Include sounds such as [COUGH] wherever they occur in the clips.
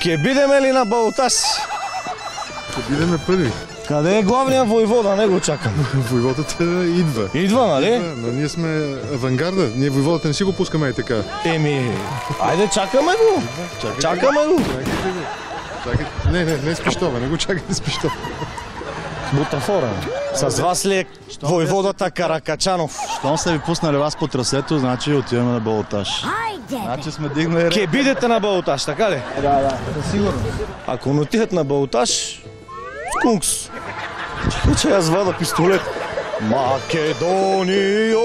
Ке бидеме ли на Балташ? Ще бидеме първи. Къде е главният войвода? Не го чакам. Войводата идва. Идва, нали? Но ние сме авангарда. Ние войводата не си го пускаме и така. Еми, айде чакаме го. Чакаме го. Чакай. Не, не, не с пищова, не го чакайте с пищова. Бутафора. С вас ли е войводата Каракачанов? Щом са ви пуснали вас по трасето, значи отиваме на балотаж. Значи сме дигнали. Ке бидете на Балташ, така ли? Да, да, сигурно. Ако не отидат на Балташ, скункс. Че аз вада пистолет. Македонио,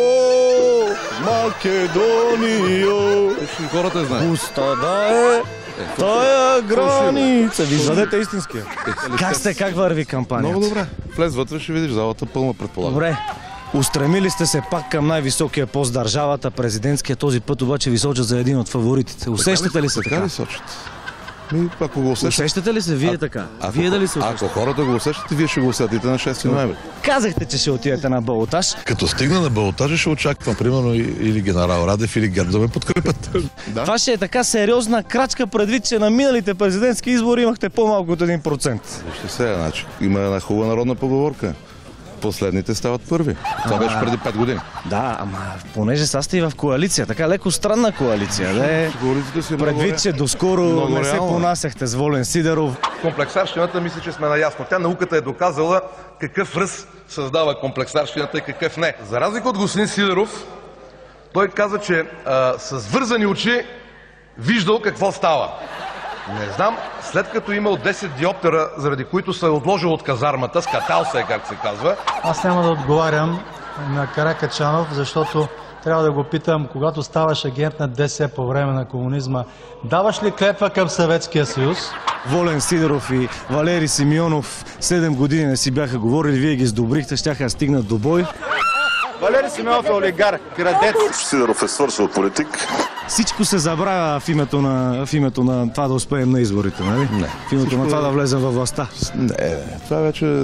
Македонио, Хората я знаят. пуста да е, тая граница. Ви задете истинския. Как сте, как върви кампанията? Много добре. Влез вътре, ще видиш залата пълна, предполагам. Добре. Устремили сте се пак към най-високия пост държавата, президентския. Този път обаче ви сочат за един от фаворитите. Усещате ли се Така така? ли сочат? Ми, ако го усещате. Усещате ли се вие така? Вие дали се усещате? Ако хората го усещате, вие ще го усетите на 6 ноември. Казахте, че ще отидете на балотаж. Като стигна на балотажа, ще очаквам, примерно, или генерал Радев, или ГЕРБ да ме подкрепят. [LAUGHS] Това ще е така сериозна крачка предвид, че на миналите президентски избори имахте по-малко от 1%. Вижте сега, значи, има една хубава народна поговорка. Последните стават първи. Това беше преди 5 години. Да, ама понеже са сте и в коалиция, така леко странна коалиция, не? Говорите си Предвид, че доскоро не се понасяхте с Волен Сидеров. комплексарщината, мисля, че сме наясно. Тя науката е доказала какъв ръст създава комплексарщината и какъв не. За разлика от господин Сидоров, той каза, че а, с вързани очи виждал какво става. Не знам, след като имал 10 диоптера, заради които се е отложил от казармата, скатал се е, как се казва, Аз няма да отговарям на Каракачанов, защото трябва да го питам, когато ставаш агент на ДС по време на комунизма, даваш ли клепва към Съветския съюз? Волен Сидеров и Валери Симеонов 7 години не си бяха говорили, вие ги сдобрихте, щяха да стигнат до бой. Валери Симеонов е олигарх, крадец. Сидоров е свършил политик. Всичко се забравя в името на, в името на това да успеем на изборите, нали? Не. В името на това да влезем във властта. Не, не, това вече е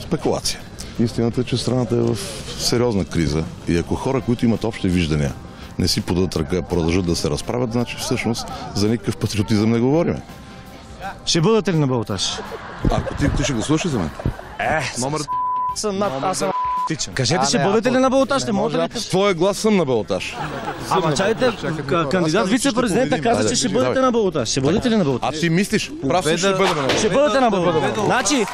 спекулация. Истината е, че страната е в сериозна криза и ако хора, които имат общи виждания, не си подадат ръка, продължат да се разправят, значи всъщност за никакъв патриотизъм не говорим. Ще бъдете ли на Балташ? Ако ти, ти ще гласуваш ли за мен? Номер... Съм над, аз съм тичам. Кажете, ще бъдете ли на Балташ? Ще може ли? С твоя глас съм на балотаж. Ама чайте, кандидат вице-президента каза, че ще бъдете на Балташ. Ще бъдете ли на Балташ? А ти мислиш, прав си ще бъдем на Ще бъдете на Балташ. Значи,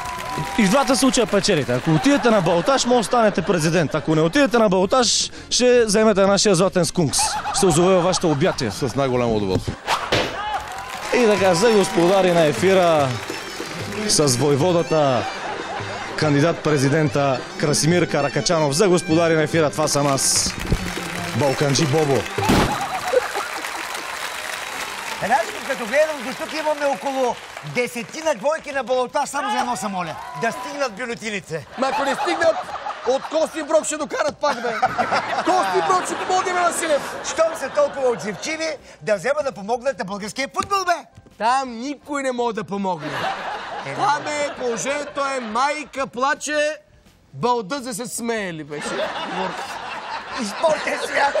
и в двата случая печелите. Ако отидете на Балташ, може да станете президент. Ако не отидете на Балташ, ще вземете нашия златен скункс. Ще се озове във вашето обятие. С най-голямо удоволствие. И така, за господари на ефира с войводата, кандидат президента Красимир Каракачанов. За господари на ефира, това съм аз, Балканджи Бобо. Значи, като гледам до тук имаме около десетина двойки на балота, само за едно са моля. Да стигнат бюлетините. Ма ако не стигнат, от Кости Брок ще докарат пак, бе. Кости Брок ще помогне на Василев. Щом са толкова отзивчиви, да взема да помогнат на българския футбол, бе. Там никой не може да помогне. Там е, положението е майка плаче, балдът за се смее ли беше? И спортен свят.